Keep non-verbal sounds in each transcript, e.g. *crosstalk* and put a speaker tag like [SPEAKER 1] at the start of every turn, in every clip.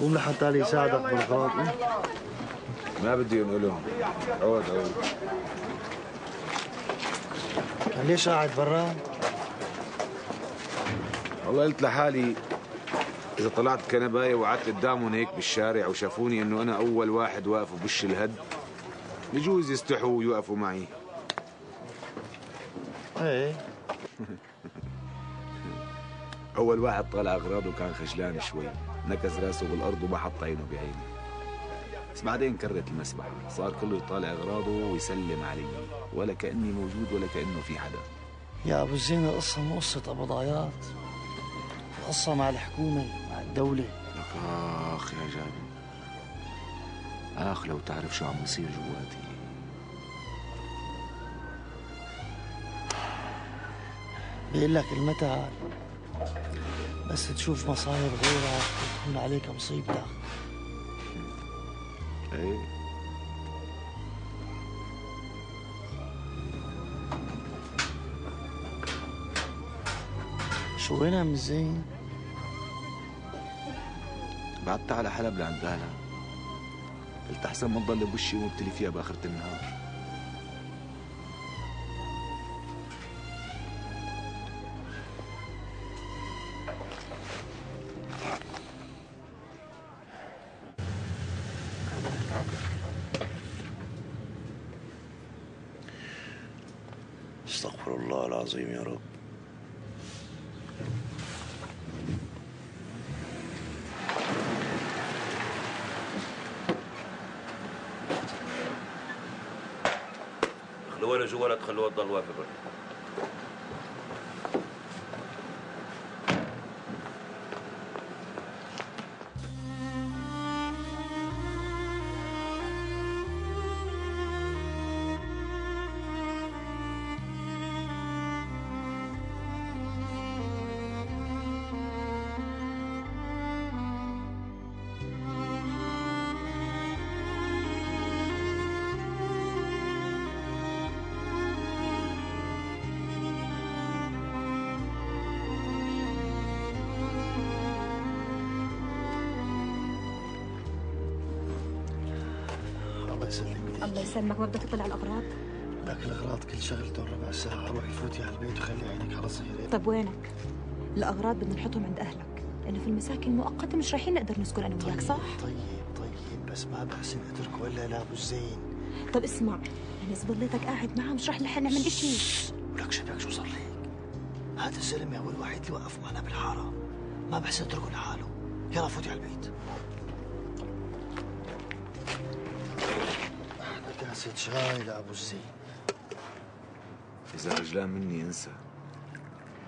[SPEAKER 1] قوم لحتى لي يساعدك بالغلط
[SPEAKER 2] ما بدي انقلهم عود عود.
[SPEAKER 1] ليش قاعد برا؟
[SPEAKER 2] والله قلت لحالي إذا طلعت كنباية وقعدت قدامهم هيك بالشارع وشافوني إنه أنا أول واحد واقف بوش الهد بجوز يستحوا ويوقفوا معي.
[SPEAKER 1] إيه. *laughs*
[SPEAKER 2] أول واحد طلع أغراضه كان خجلان شوي. نكز رأسه بالأرض وما حط عينه بعيني بس بعدين كرت المسبحة. صار كله يطالع أغراضه ويسلم علي ولا كأني موجود ولا كأنه في حدا.
[SPEAKER 1] يا أبو زين القصة مو قصه قبضايات القصة مع الحكومة مع الدولة.
[SPEAKER 2] لك آخ يا جابر آخ لو تعرف شو عم بيصير جواتي.
[SPEAKER 1] بيقول لك المثل بس تشوف مصايب غيرك تكون عليك مصيبتك
[SPEAKER 2] إيه؟
[SPEAKER 1] شو وين عم زين؟
[SPEAKER 2] بعدت على حلب لعند أهلها. قلت أحسن ما تضل بوشي ومبتلي فيها بآخرة النهار.
[SPEAKER 3] أستغفر الله العظيم يا رب. خلوها لجوا ولا تخلوها تضل واقفة
[SPEAKER 1] الله يسلمك.
[SPEAKER 4] الله يسلمك. ما بدك تطلع الأغراض؟
[SPEAKER 1] لك الأغراض كل شغلتهم ربع ساعه روحي فوتي على البيت وخلي عينك على صهيرين
[SPEAKER 4] طب وينك؟ الأغراض بدنا نحطهم عند أهلك لأنه في المساكن مؤقتة مش رايحين نقدر نسكن أنا وياك صح؟
[SPEAKER 1] طيب طيب بس ما بحسن أتركه إلا لابو الزين
[SPEAKER 4] طب اسمع أنا إذا ضليتك قاعد معه مش رح نحن نعمل إشي.
[SPEAKER 1] ولك شبك شو صار لك؟ هذا الزلمه هو الوحيد اللي وقف معنا بالحارة. ما بحسن أتركه لحاله. يلا فوتي على البيت كاسة شاي لابو الزين
[SPEAKER 2] إذا رجلان مني انسى.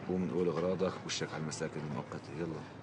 [SPEAKER 2] قوم نقول أغراضك وشك على المساكن المؤقتة. يلا.